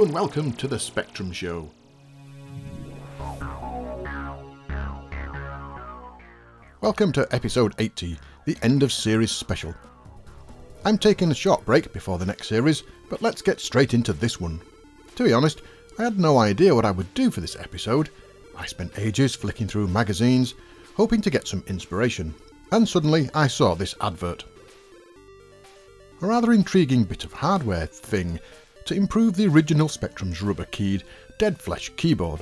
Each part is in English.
And welcome to the Spectrum Show. Welcome to episode 80, the end of series special. I'm taking a short break before the next series, but let's get straight into this one. To be honest, I had no idea what I would do for this episode. I spent ages flicking through magazines, hoping to get some inspiration, and suddenly I saw this advert. A rather intriguing bit of hardware thing to improve the original Spectrum's rubber-keyed Dead Flesh keyboard.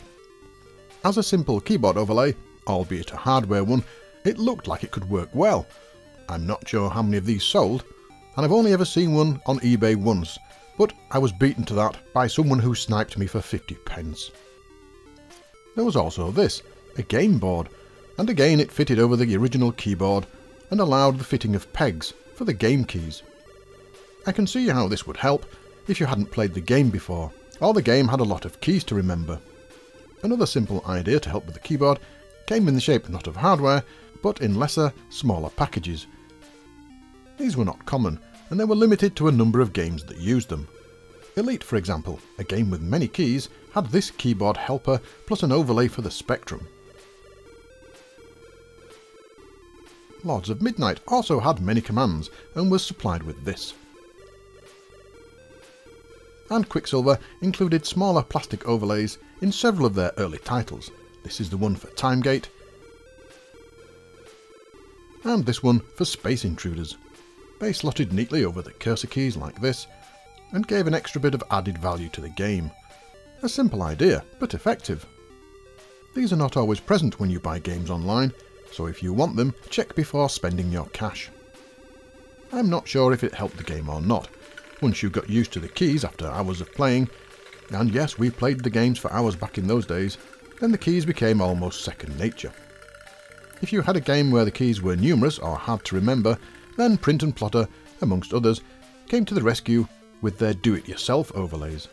As a simple keyboard overlay, albeit a hardware one, it looked like it could work well. I'm not sure how many of these sold, and I've only ever seen one on eBay once, but I was beaten to that by someone who sniped me for 50 pence. There was also this, a game board, and again it fitted over the original keyboard and allowed the fitting of pegs for the game keys. I can see how this would help if you hadn't played the game before, or the game had a lot of keys to remember. Another simple idea to help with the keyboard came in the shape not of hardware, but in lesser, smaller packages. These were not common, and they were limited to a number of games that used them. Elite, for example, a game with many keys, had this keyboard helper plus an overlay for the Spectrum. Lords of Midnight also had many commands and was supplied with this. And Quicksilva included smaller plastic overlays in several of their early titles. This is the one for Timegate, and this one for Space Intruders. They slotted neatly over the cursor keys like this, and gave an extra bit of added value to the game. A simple idea, but effective. These are not always present when you buy games online, so if you want them, check before spending your cash. I'm not sure if it helped the game or not. Once you got used to the keys after hours of playing, and yes, we played the games for hours back in those days, then the keys became almost second nature. If you had a game where the keys were numerous or hard to remember, then Print and Plotter, amongst others, came to the rescue with their do-it-yourself overlays.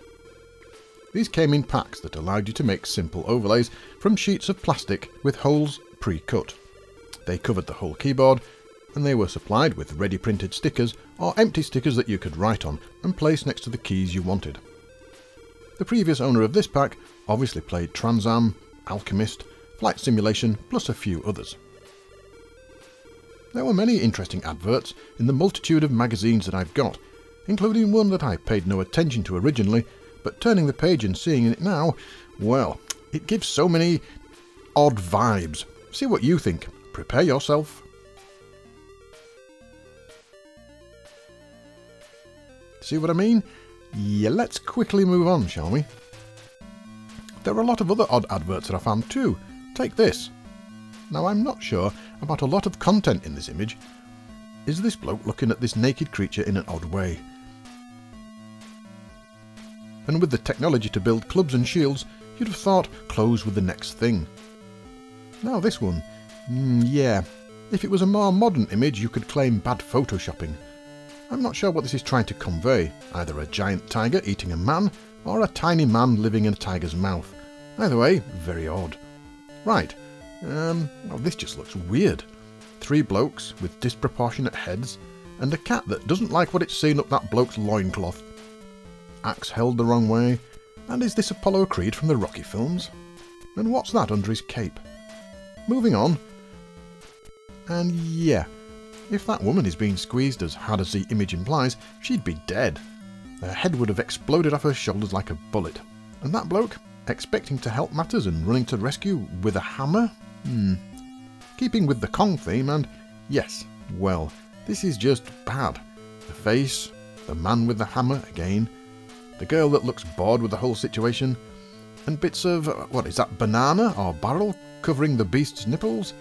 These came in packs that allowed you to make simple overlays from sheets of plastic with holes pre-cut. They covered the whole keyboard, and they were supplied with ready printed stickers or empty stickers that you could write on and place next to the keys you wanted. The previous owner of this pack obviously played Transam, Alchemist, Flight Simulation, plus a few others. There were many interesting adverts in the multitude of magazines that I've got, including one that I paid no attention to originally, but turning the page and seeing it now, well, it gives so many odd vibes. See what you think. Prepare yourself. See what I mean? Yeah, let's quickly move on, shall we? There are a lot of other odd adverts that I found too. Take this. Now I'm not sure about a lot of content in this image. Is this bloke looking at this naked creature in an odd way? And with the technology to build clubs and shields, you'd have thought clothes were the next thing. Now this one, mm, yeah, if it was a more modern image you could claim bad photoshopping. I'm not sure what this is trying to convey, either a giant tiger eating a man, or a tiny man living in a tiger's mouth. Either way, very odd. Right, um, well this just looks weird. Three blokes with disproportionate heads, and a cat that doesn't like what it's seen up that bloke's loincloth. Axe held the wrong way, and is this Apollo Creed from the Rocky films? And what's that under his cape? Moving on. And yeah, if that woman is being squeezed as hard as the image implies, she'd be dead. Her head would have exploded off her shoulders like a bullet. And that bloke, expecting to help matters and running to rescue with a hammer? Hmm. Keeping with the Kong theme, and yes, well, this is just bad. The face, the man with the hammer again, the girl that looks bored with the whole situation, and bits of, what is that, banana or barrel covering the beast's nipples?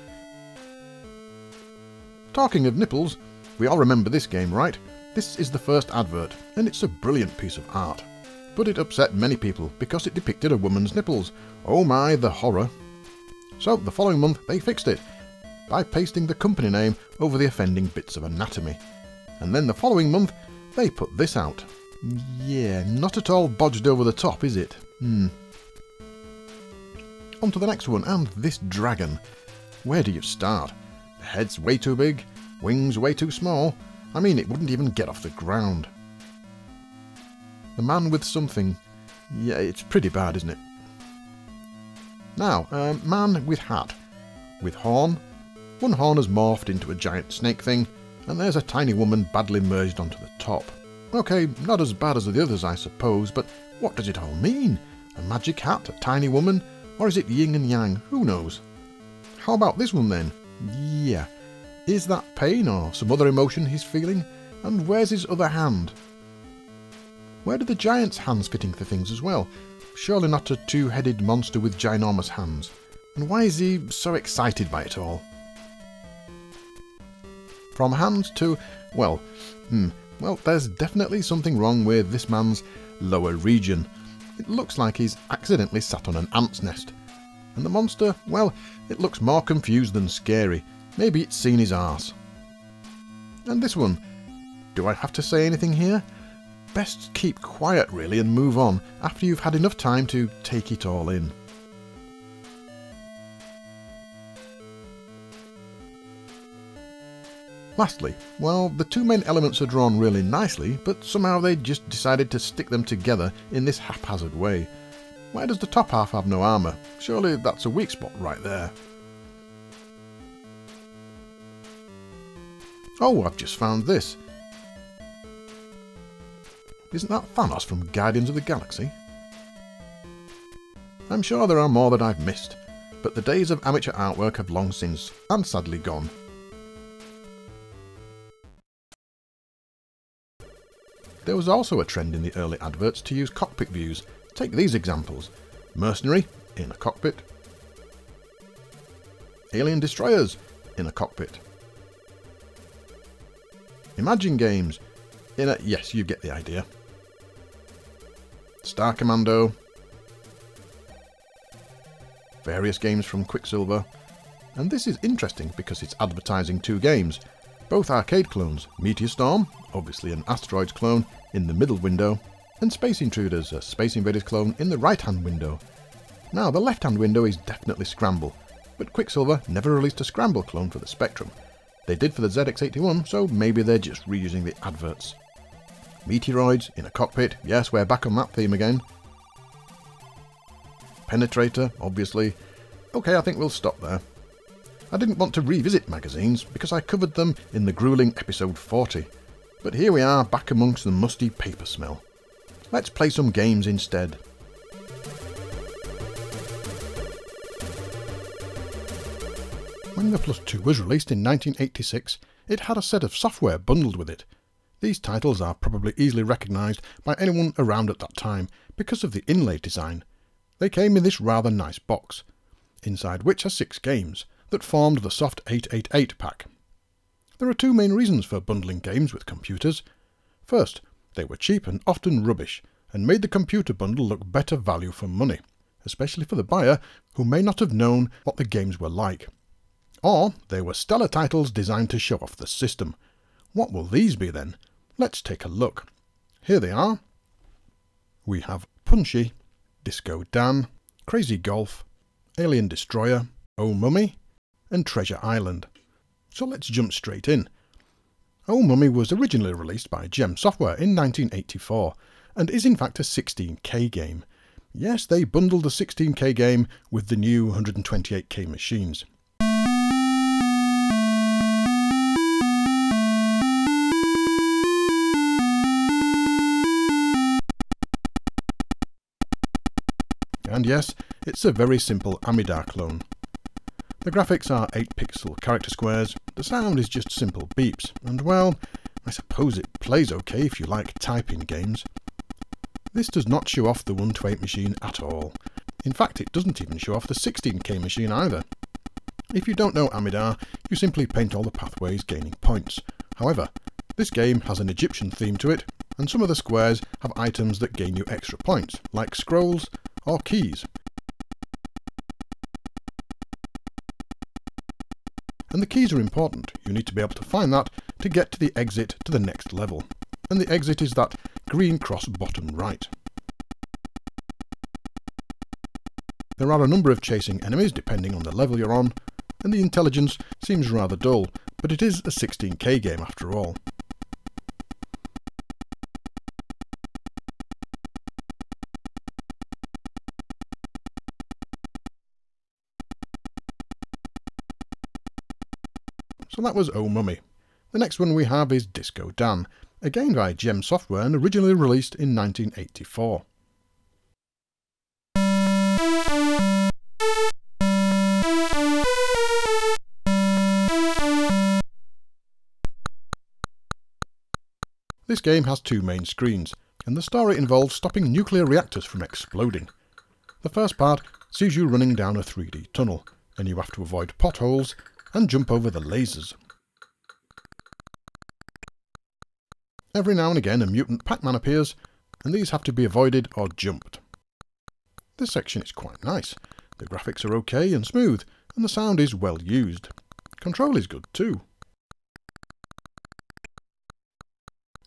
Talking of nipples, we all remember this game, right? This is the first advert, and it's a brilliant piece of art. But it upset many people because it depicted a woman's nipples. Oh my, the horror. So the following month they fixed it by pasting the company name over the offending bits of anatomy. And then the following month they put this out. Yeah, not at all bodged over the top, is it? Hmm. On to the next one, and this dragon. Where do you start? Head's way too big, wings way too small. I mean, it wouldn't even get off the ground. The man with something. Yeah, it's pretty bad, isn't it? Now, um, man with hat. With horn. One horn has morphed into a giant snake thing, and there's a tiny woman badly merged onto the top. Okay, not as bad as the others, I suppose, but what does it all mean? A magic hat, a tiny woman, or is it yin and yang? Who knows? How about this one then? Yeah. Is that pain or some other emotion he's feeling? And where's his other hand? Where do the giant's hands fit into things as well? Surely not a two-headed monster with ginormous hands. And why is he so excited by it all? From hands to, well, hmm, well, there's definitely something wrong with this man's lower region. It looks like he's accidentally sat on an ant's nest. And the monster, well, it looks more confused than scary. Maybe it's seen his arse. And this one, do I have to say anything here? Best keep quiet really and move on after you've had enough time to take it all in. Lastly, well, the two main elements are drawn really nicely, but somehow they just decided to stick them together in this haphazard way. Why does the top half have no armour? Surely that's a weak spot right there. Oh, I've just found this. Isn't that Thanos from Guardians of the Galaxy? I'm sure there are more that I've missed, but the days of amateur artwork have long since, and sadly gone. There was also a trend in the early adverts to use cockpit views. Take these examples. Mercenary, in a cockpit. Alien destroyers, in a cockpit. Imagine games, in a... yes, you get the idea. Star Commando. Various games from Quicksilva. And this is interesting because it's advertising two games, both arcade clones, Meteor Storm, obviously an Asteroids clone, in the middle window, and Space Intruders, a Space Invaders clone, in the right-hand window. Now, the left-hand window is definitely Scramble, but Quicksilva never released a Scramble clone for the Spectrum. They did for the ZX81, so maybe they're just reusing the adverts. Meteoroids in a cockpit, yes, we're back on that theme again. Penetrator, obviously. Okay, I think we'll stop there. I didn't want to revisit magazines because I covered them in the grueling episode 40. But here we are back amongst the musty paper smell. Let's play some games instead. When the Plus 2 was released in 1986, it had a set of software bundled with it. These titles are probably easily recognised by anyone around at that time because of the inlay design. They came in this rather nice box, inside which are six games, that formed the Soft 888 pack. There are two main reasons for bundling games with computers. First, they were cheap and often rubbish, and made the computer bundle look better value for money, especially for the buyer who may not have known what the games were like. Or they were stellar titles designed to show off the system. What will these be then? Let's take a look. Here they are. We have Punchy, Disco Dan, Crazy Golf, Alien Destroyer, Oh Mummy, and Treasure Island. So let's jump straight in. Oh Mummy was originally released by Gem Software in 1984 and is in fact a 16K game. Yes, they bundled the 16K game with the new 128K machines. And yes, it's a very simple Amidar clone. The graphics are 8-pixel character squares, the sound is just simple beeps, and well, I suppose it plays okay if you like typing games. This does not show off the 128 machine at all. In fact, it doesn't even show off the 16K machine either. If you don't know Amidar, you simply paint all the pathways gaining points. However, this game has an Egyptian theme to it, and some of the squares have items that gain you extra points, like scrolls or keys. And the keys are important. You need to be able to find that to get to the exit to the next level. And the exit is that green cross bottom right. There are a number of chasing enemies depending on the level you're on, and the intelligence seems rather dull, but it is a 16k game after all. That was Oh Mummy. The next one we have is Disco Dan, again by Gem Software and originally released in 1984. This game has two main screens, and the story involves stopping nuclear reactors from exploding. The first part sees you running down a 3D tunnel, and you have to avoid potholes and jump over the lasers. Every now and again a mutant Pac-Man appears, and these have to be avoided or jumped. This section is quite nice. The graphics are okay and smooth, and the sound is well used. Control is good too.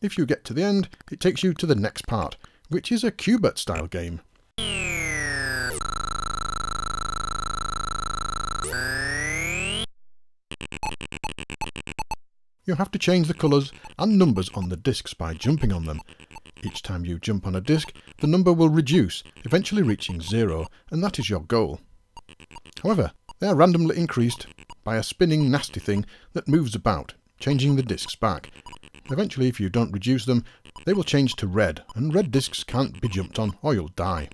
If you get to the end, it takes you to the next part, which is a Q*bert style game. You have to change the colours and numbers on the discs by jumping on them. Each time you jump on a disc, the number will reduce, eventually reaching zero, and that is your goal. However, they are randomly increased by a spinning nasty thing that moves about, changing the discs back, Eventually, if you don't reduce them, they will change to red, and red discs can't be jumped on or you'll die.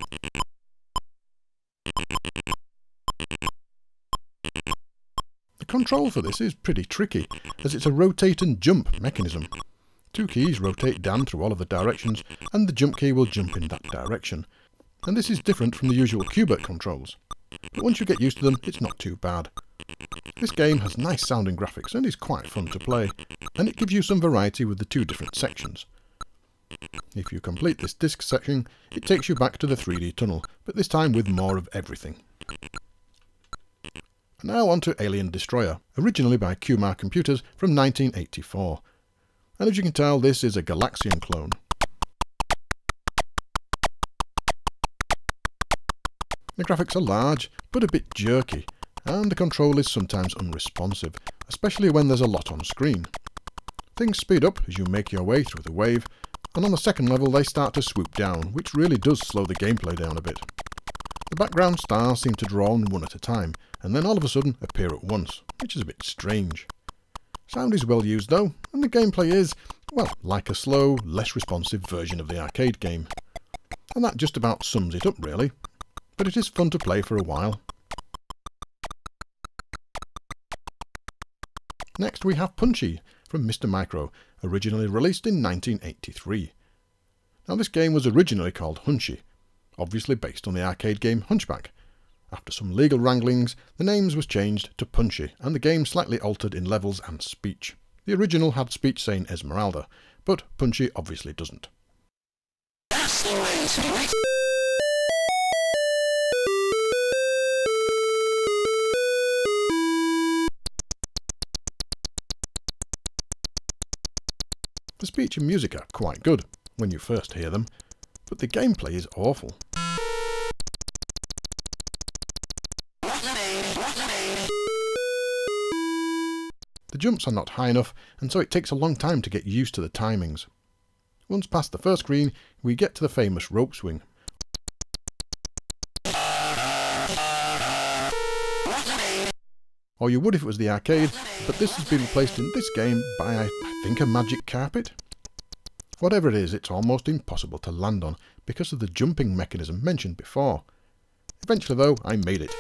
Control for this is pretty tricky, as it's a rotate and jump mechanism. Two keys rotate down through all of the directions, and the jump key will jump in that direction. And this is different from the usual Q*bert controls. But once you get used to them, it's not too bad. This game has nice sounding graphics and is quite fun to play, and it gives you some variety with the two different sections. If you complete this disc section, it takes you back to the 3D tunnel, but this time with more of everything. Now on to Alien Destroyer, originally by Qmar Computers from 1984. And as you can tell, this is a Galaxian clone. The graphics are large, but a bit jerky, and the control is sometimes unresponsive, especially when there's a lot on screen. Things speed up as you make your way through the wave, and on the second level they start to swoop down, which really does slow the gameplay down a bit. The background stars seem to draw on one at a time, and then all of a sudden appear at once, which is a bit strange. Sound is well used though, and the gameplay is, well, like a slow, less responsive version of the arcade game. And that just about sums it up really. But it is fun to play for a while, Next we have Punchy from Mr. Micro, originally released in 1983. Now this game was originally called Hunchy, obviously based on the arcade game Hunchback. After some legal wranglings, the names was changed to Punchy and the game slightly altered in levels and speech. The original had speech saying Esmeralda, but Punchy obviously doesn't. The speech and music are quite good when you first hear them, but the gameplay is awful. The jumps are not high enough, and so it takes a long time to get used to the timings. Once past the first screen, we get to the famous rope swing. Or you would if it was the arcade, but this has been replaced in this game by, I think, a magic carpet? Whatever it is, it's almost impossible to land on because of the jumping mechanism mentioned before. Eventually though, I made it.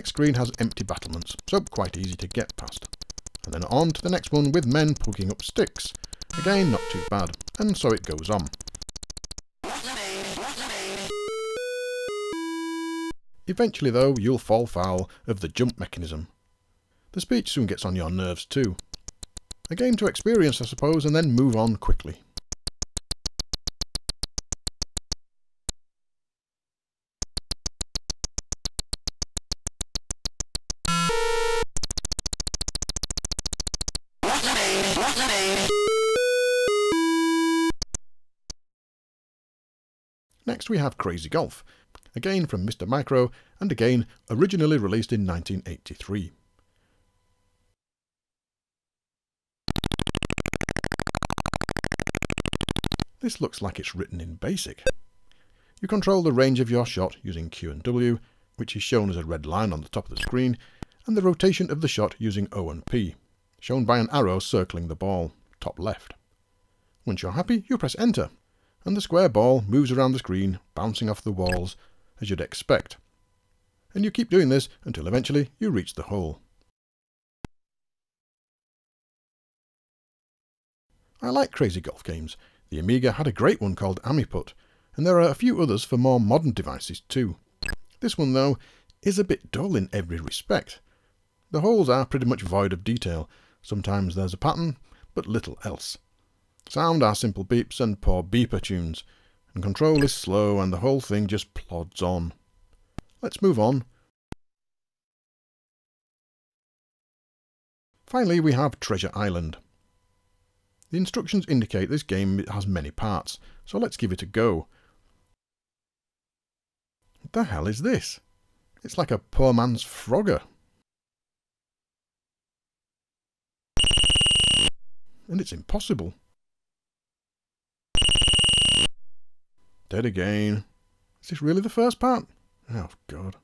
Next screen has empty battlements, so quite easy to get past. And then on to the next one with men poking up sticks. Again, not too bad, and so it goes on. Eventually though, you'll fall foul of the jump mechanism. The speech soon gets on your nerves too. A game to experience I suppose, and then move on quickly. We have Crazy Golf, again from Mr. Micro, and again originally released in 1983. This looks like it's written in BASIC. You control the range of your shot using Q and W, which is shown as a red line on the top of the screen, and the rotation of the shot using O and P, shown by an arrow circling the ball, top left. Once you're happy, you press enter, and the square ball moves around the screen, bouncing off the walls, as you'd expect. And you keep doing this until eventually you reach the hole. I like crazy golf games, the Amiga had a great one called Amiput, and there are a few others for more modern devices too. This one, though, is a bit dull in every respect. The holes are pretty much void of detail. Sometimes there's a pattern, but little else. Sound are simple beeps and poor beeper tunes, and control is slow and the whole thing just plods on. Let's move on. Finally, we have Treasure Island. The instructions indicate this game has many parts, so let's give it a go. What the hell is this? It's like a poor man's Frogger. And it's impossible. Dead again. Is this really the first part? Oh, God.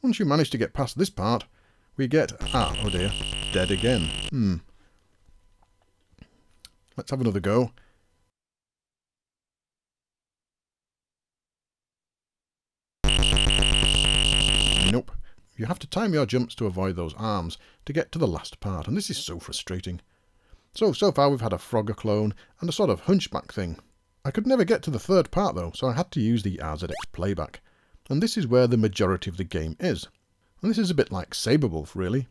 Once you manage to get past this part, we get... Ah, oh dear. Dead again. Hmm. Let's have another go. Nope. You have to time your jumps to avoid those arms to get to the last part, and this is so frustrating. So, so far we've had a Frogger clone and a sort of hunchback thing. I could never get to the third part though, so I had to use the RZX playback and this is where the majority of the game is. And this is a bit like Sabrewulf, really.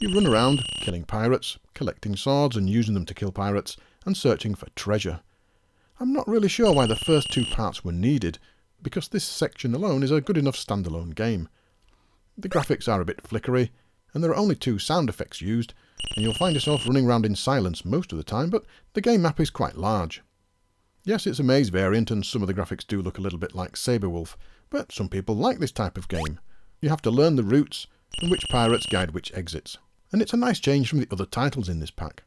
You run around, killing pirates, collecting swords and using them to kill pirates, and searching for treasure. I'm not really sure why the first two parts were needed, because this section alone is a good enough standalone game. The graphics are a bit flickery, and there are only two sound effects used, and you'll find yourself running around in silence most of the time, but the game map is quite large. Yes, it's a maze variant and some of the graphics do look a little bit like Sabrewulf, but some people like this type of game. You have to learn the routes and which pirates guide which exits, and it's a nice change from the other titles in this pack.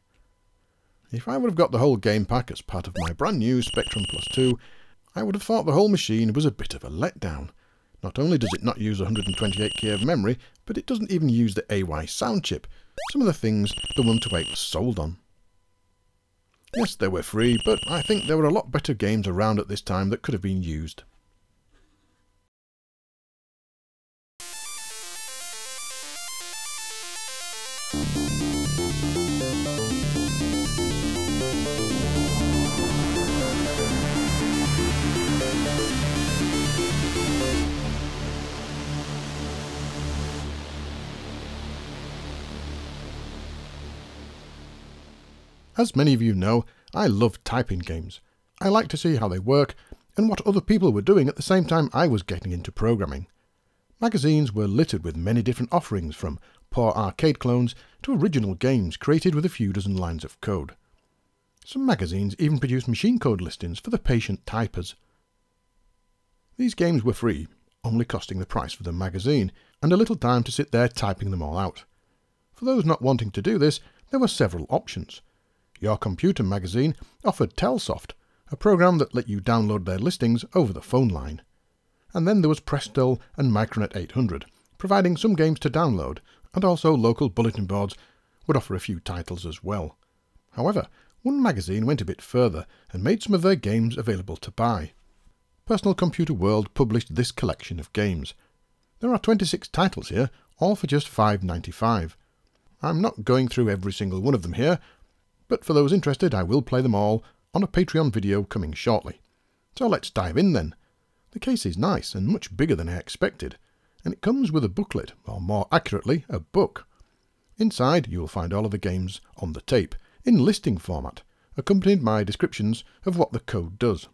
If I would have got the whole game pack as part of my brand new Spectrum Plus 2, I would have thought the whole machine was a bit of a letdown. Not only does it not use 128k of memory, but it doesn't even use the AY sound chip, some of the things the 128 was sold on. Yes, they were free, but I think there were a lot better games around at this time that could have been used. As many of you know, I love typing games. I like to see how they work and what other people were doing at the same time I was getting into programming. Magazines were littered with many different offerings from poor arcade clones to original games created with a few dozen lines of code. Some magazines even produced machine code listings for the patient typers. These games were free, only costing the price for the magazine, and a little time to sit there typing them all out. For those not wanting to do this, there were several options. Your Computer magazine offered Telsoft, a program that let you download their listings over the phone line. And then there was Prestel and Micronet 800, providing some games to download, and also local bulletin boards would offer a few titles as well. However, one magazine went a bit further and made some of their games available to buy. Personal Computer World published this collection of games. There are 26 titles here, all for just $5.95. I'm not going through every single one of them here, but for those interested I will play them all on a Patreon video coming shortly. So let's dive in then. The case is nice and much bigger than I expected, and it comes with a booklet, or more accurately, a book. Inside you will find all of the games on the tape, in listing format, accompanied by descriptions of what the code does.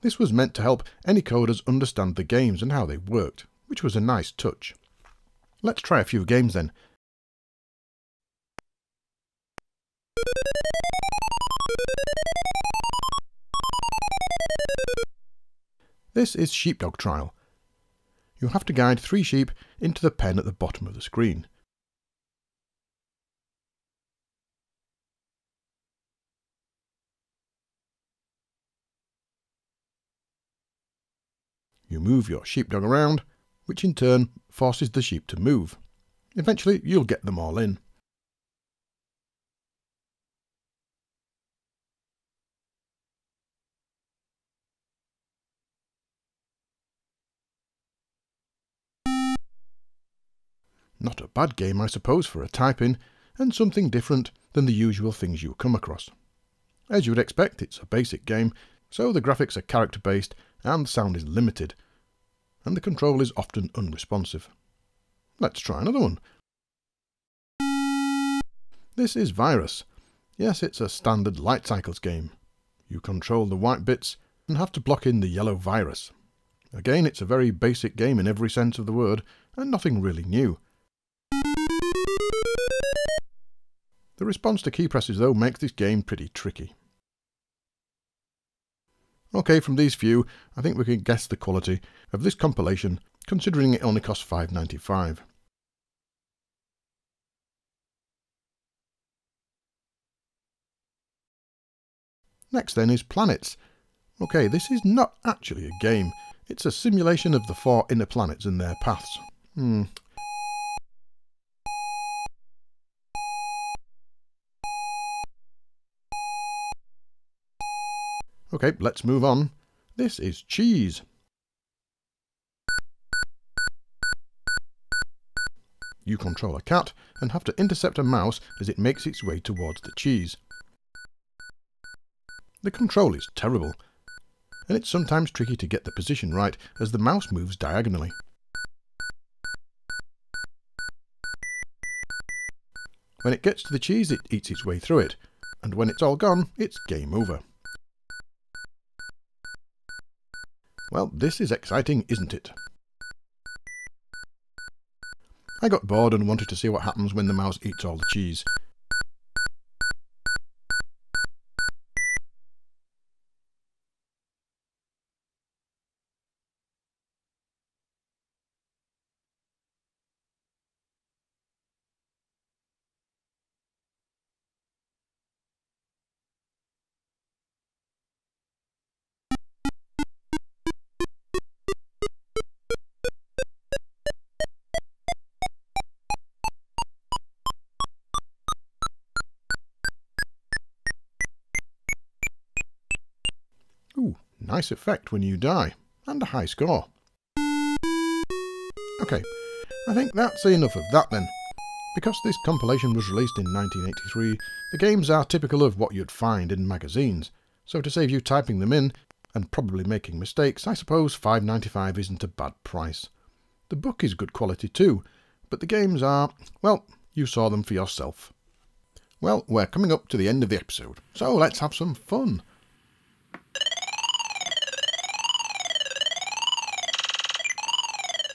This was meant to help any coders understand the games and how they worked, which was a nice touch. Let's try a few games then. This is Sheepdog Trial. You have to guide three sheep into the pen at the bottom of the screen. You move your sheepdog around, which in turn forces the sheep to move. Eventually, you'll get them all in. Not a bad game, I suppose, for a type-in, and something different than the usual things you come across. As you would expect, it's a basic game, so the graphics are character-based and sound is limited, and the control is often unresponsive. Let's try another one. This is Virus. Yes, it's a standard Light Cycles game. You control the white bits and have to block in the yellow virus. Again, it's a very basic game in every sense of the word, and nothing really new. The response to key presses though makes this game pretty tricky. Okay, from these few, I think we can guess the quality of this compilation, considering it only cost $5.95. Next then is Planets. Okay, this is not actually a game. It's a simulation of the four inner planets and their paths. Hmm. Okay, let's move on. This is cheese. You control a cat and have to intercept a mouse as it makes its way towards the cheese. The control is terrible, and it's sometimes tricky to get the position right as the mouse moves diagonally. When it gets to the cheese it eats its way through it, and when it's all gone, it's game over. Well, this is exciting, isn't it? I got bored and wanted to see what happens when the mouse eats all the cheese. Nice effect when you die. And a high score. Okay, I think that's enough of that then. Because this compilation was released in 1983, the games are typical of what you'd find in magazines, so to save you typing them in, and probably making mistakes, I suppose $5.95 isn't a bad price. The book is good quality too, but the games are, well, you saw them for yourself. Well, we're coming up to the end of the episode, so let's have some fun.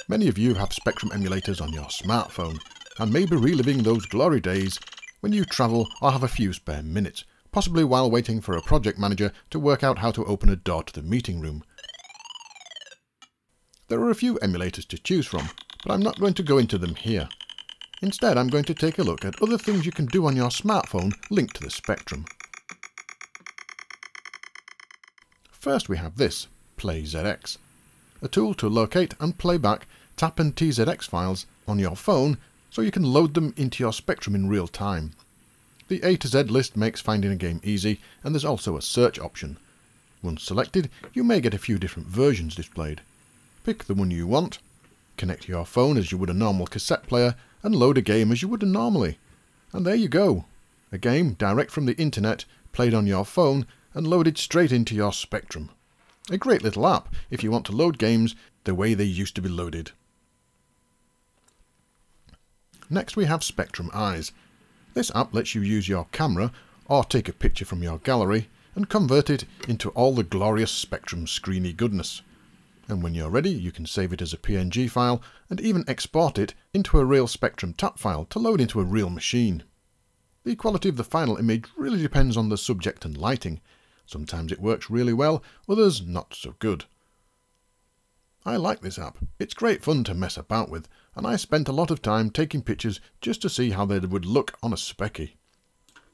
Many of you have Spectrum emulators on your smartphone and may be reliving those glory days when you travel or have a few spare minutes, possibly while waiting for a project manager to work out how to open a door to the meeting room. There are a few emulators to choose from, but I'm not going to go into them here. Instead, I'm going to take a look at other things you can do on your smartphone linked to the Spectrum. First we have this, PlayZX, a tool to locate and play back TAP and TZX files on your phone so you can load them into your Spectrum in real time. The A to Z list makes finding a game easy, and there's also a search option. Once selected, you may get a few different versions displayed. Pick the one you want, connect your phone as you would a normal cassette player, and load a game as you would normally. And there you go. A game direct from the internet, played on your phone, and loaded straight into your Spectrum. A great little app if you want to load games the way they used to be loaded. Next we have Spectrum Eyes. This app lets you use your camera or take a picture from your gallery and convert it into all the glorious Spectrum screeny goodness. And when you're ready, you can save it as a PNG file and even export it into a real Spectrum TAP file to load into a real machine. The quality of the final image really depends on the subject and lighting. Sometimes it works really well, others not so good. I like this app. It's great fun to mess about with, and I spent a lot of time taking pictures just to see how they would look on a specky.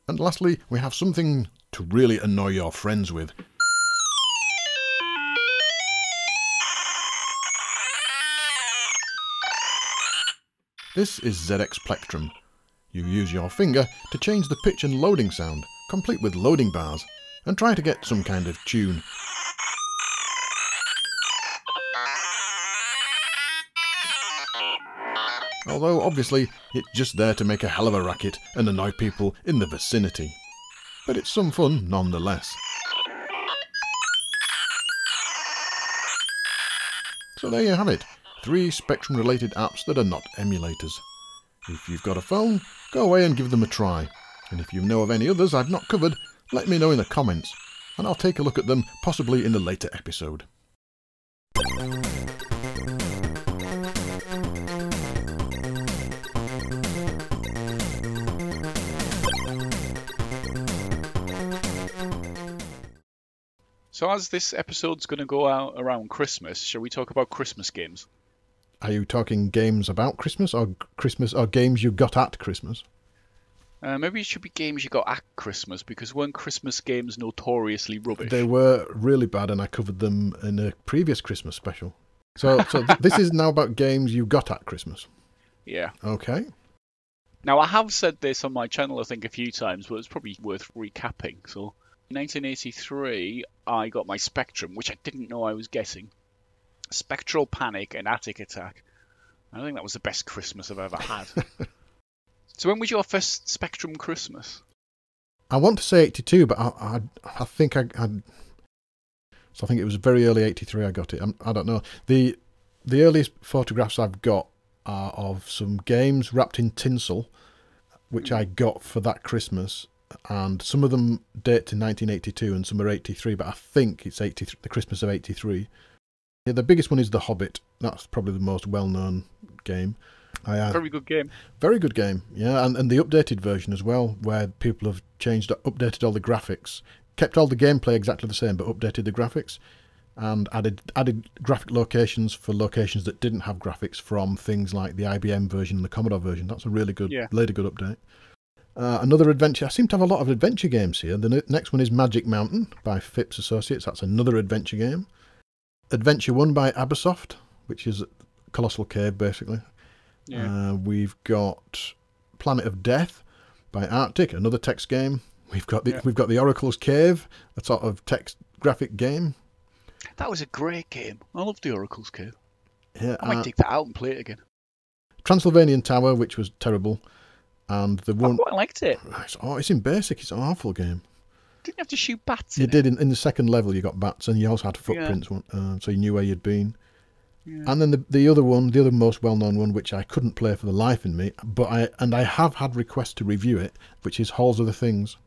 And lastly, we have something to really annoy your friends with. This is ZX Plectrum. You use your finger to change the pitch and loading sound, complete with loading bars, and try to get some kind of tune. Although obviously it's just there to make a hell of a racket and annoy people in the vicinity. But it's some fun nonetheless. So there you have it, three Spectrum related apps that are not emulators. If you've got a phone, go away and give them a try. And if you know of any others I've not covered, let me know in the comments, and I'll take a look at them possibly in a later episode. So as this episode's going to go out around Christmas, shall we talk about Christmas games? Are you talking games about Christmas or Christmas or games you got at Christmas? Uh, maybe it should be games you got at Christmas because weren't Christmas games notoriously rubbish? They were really bad, and I covered them in a previous Christmas special. So, so th- this is now about games you got at Christmas. Yeah. Okay. Now I have said this on my channel, I think, a few times, but it's probably worth recapping. So, 1983, I got my Spectrum, which I didn't know I was getting. Spectral Panic and Atic Atac. I think that was the best Christmas I've ever had. so when was your first Spectrum Christmas? I want to say 82, but I, I, I think I, I, so I think it was very early 83 I got it. I'm, I do not know. The, the earliest photographs I've got are of some games wrapped in tinsel, which hmm. I got for that Christmas. And some of them date to 1982 and some are 83, but I think it's 83, the Christmas of 83. Yeah, the biggest one is The Hobbit. That's probably the most well-known game. I, uh, very good game. Very good game, yeah, and and the updated version as well, where people have changed, updated all the graphics, kept all the gameplay exactly the same, but updated the graphics, and added added graphic locations for locations that didn't have graphics from things like the IBM version and the Commodore version. That's a really good, yeah. really good update. Uh, another adventure. I seem to have a lot of adventure games here. The next one is Magic Mountain by Phipps Associates. That's another adventure game. Adventure One by Abersoft, which is Colossal Cave, basically. Yeah. Uh, we've got Planet of Death by Artic, another text game. We've got the yeah. we've got the Oracle's Cave, a sort of text graphic game. That was a great game. I love the Oracle's Cave. Yeah, I might uh, take that out and play it again. Transylvanian Tower, which was terrible, and the one I quite liked it. It's, oh, it's in basic. It's an awful game. Didn't you have to shoot bats? You did in, in, the second level. You got bats, and you also had footprints, yeah. uh, so you knew where you'd been. Yeah. And then the the other one, the other most well known one, which I couldn't play for the life in me, but I and I have had requests to review it, which is Halls of the Things.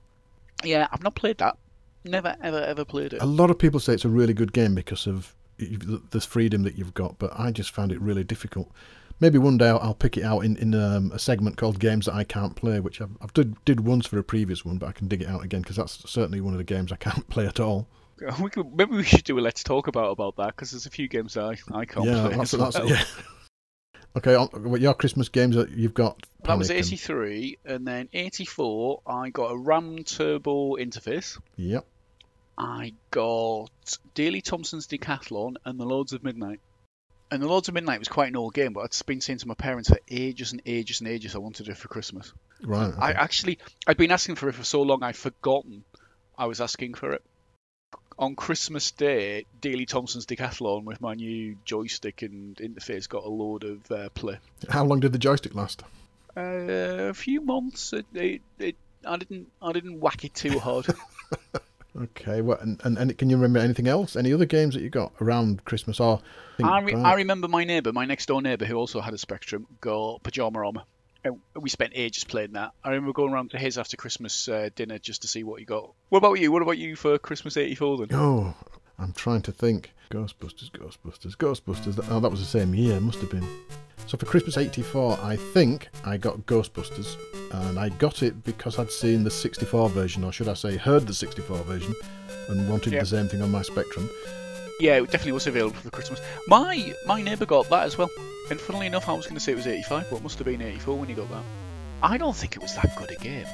Yeah, I've not played that. Never, ever, ever played it. A lot of people say it's a really good game because of the freedom that you've got, but I just found it really difficult maybe one day I'll, I'll pick it out in, in um, a segment called Games That I Can't Play, which I've, I've did, did once for a previous one, but I can dig it out again because that's certainly one of the games I can't play at all. We could, maybe we should do a let's talk about about that because there's a few games that I, I can't yeah, play. That's, that's, well. yeah. okay, on, your Christmas games that you've got? That was 83, and... and then 84, I got a RAM Turbo interface. Yep. I got Daley Thompson's Decathlon and the Lords of Midnight and the Lords of Midnight was quite an old game, but I'd been saying to my parents for ages and ages and ages I wanted it for Christmas. Right. Okay. I actually I'd been asking for it for so long I'd forgotten I was asking for it. On Christmas Day, Daley Thompson's Decathlon with my new joystick and interface got a load of uh, play. How long did the joystick last? Uh, a few months. It, it, it, I didn't I didn't whack it too hard. Okay, well, and, and, and, can you remember anything else? Any other games that you got around Christmas? Or I, re- I remember my neighbour, my next door neighbour, who also had a Spectrum, go Pyjamarama, And we spent ages playing that. I remember going around to his after Christmas uh, dinner just to see what he got. What about you? What about you for Christmas '84 then? Oh, I'm trying to think. Ghostbusters, Ghostbusters, Ghostbusters. Oh, that was the same year, must have been. So for Christmas 84, I think I got Ghostbusters, and I got it because I'd seen the 64 version, or should I say, heard the 64 version, and wanted Yeah. the same thing on my Spectrum. Yeah, it definitely was available for Christmas. My my neighbour got that as well. And funnily enough, I was going to say it was 85, but it must have been 84 when he got that. I don't think it was that good a game.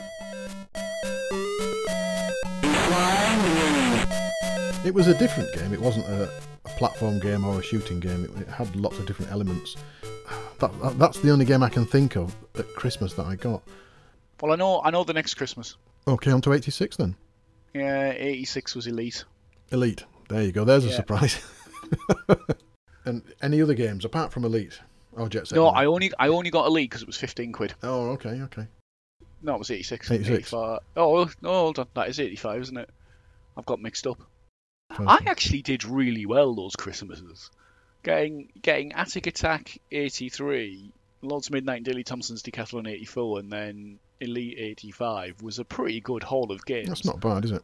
It was a different game. It wasn't a, a platform game or a shooting game. It, it had lots of different elements. That, that, that's the only game I can think of at Christmas that I got. Well, I know I know the next Christmas. Okay, on to 86 then. Yeah, 86 was Elite. Elite. There you go. There's a surprise. and any other games apart from Elite or Jet Set? No, I only I only got Elite because it was 15 quid. Oh, okay, okay. No, it was 86. 86. 85. Oh, oh no, hold on. That is 85, isn't it? I've got mixed up. I actually did really well those Christmases. Getting getting Atic Atac 83, Lord's Midnight and Daley Thompson's Decathlon 84, and then Elite 85 was a pretty good haul of games. That's not bad, is it?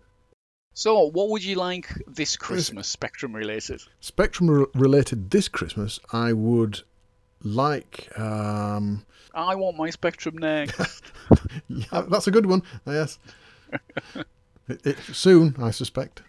So, what would you like this Christmas, Spectrum related? Spectrum re- related this Christmas, I would like. Um, I want my Spectrum Next. yeah, that's a good one. Yes. it, it, soon, I suspect.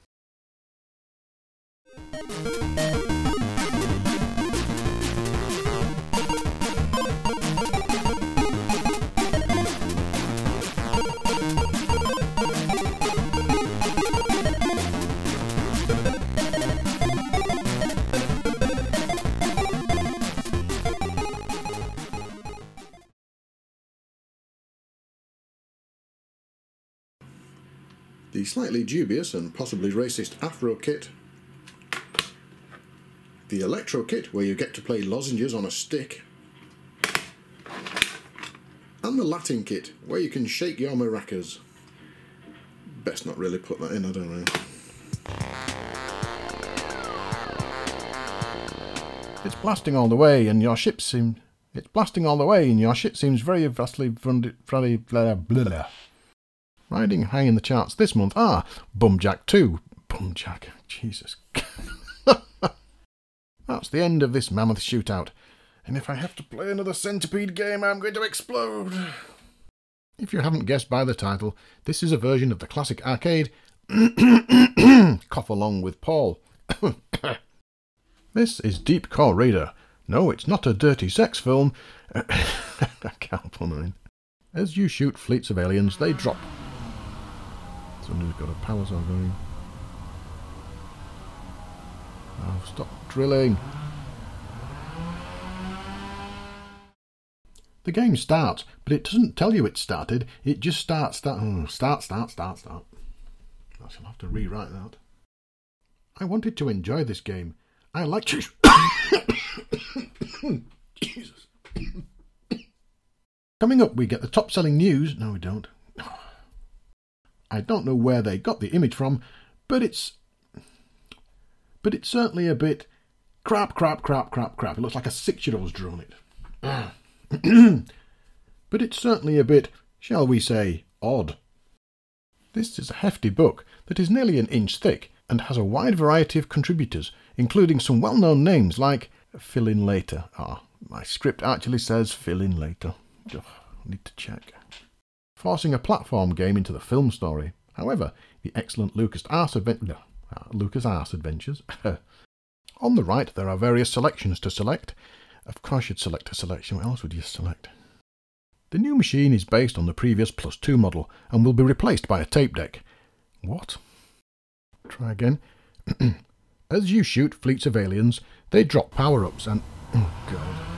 The slightly dubious and possibly racist Afro kit. The Electro kit, where you get to play lozenges on a stick. And the Latin kit, where you can shake your maracas. Best not really put that in, I don't know. It's blasting all the way, and your ship seems. It's blasting all the way, and your ship seems very vastly, very, blah, blah, blah. Riding high in the charts this month are Bumjack 2. Bumjack, Jesus. That's the end of this mammoth shootout. And if I have to play another centipede game, I'm going to explode. If you haven't guessed by the title, this is a version of the classic arcade Cough Along with Paul. this is Deep Core Raider. No, it's not a dirty sex film. I can't pull mine. As you shoot fleets of aliens, they drop Somebody's got a power saw going. Oh, stop drilling. The game starts, but it doesn't tell you it started. It just starts, start, oh, start, start, start, start. I shall have to rewrite that. I wanted to enjoy this game. I like Jesus. Jesus. Coming up, we get the top selling news. No, we don't. I don't know where they got the image from, but it's. But it's certainly a bit. Crap, crap, crap, crap, crap. It looks like a six year old's drawn it. But it's certainly a bit, shall we say, odd. This is a hefty book that is nearly an inch thick and has a wide variety of contributors, including some well known names like Fill in later. Ah, my script actually says fill in later. Ugh, need to check forcing a platform game into the film story. However, the excellent Lucas Arts, Adven- no, uh, Lucas Arts Adventures. On the right, there are various selections to select. Of course, you'd select a selection. What else would you select? The new machine is based on the previous Plus 2 model and will be replaced by a tape deck. What? Try again. As you shoot fleets of aliens, they drop power ups and. Oh, God.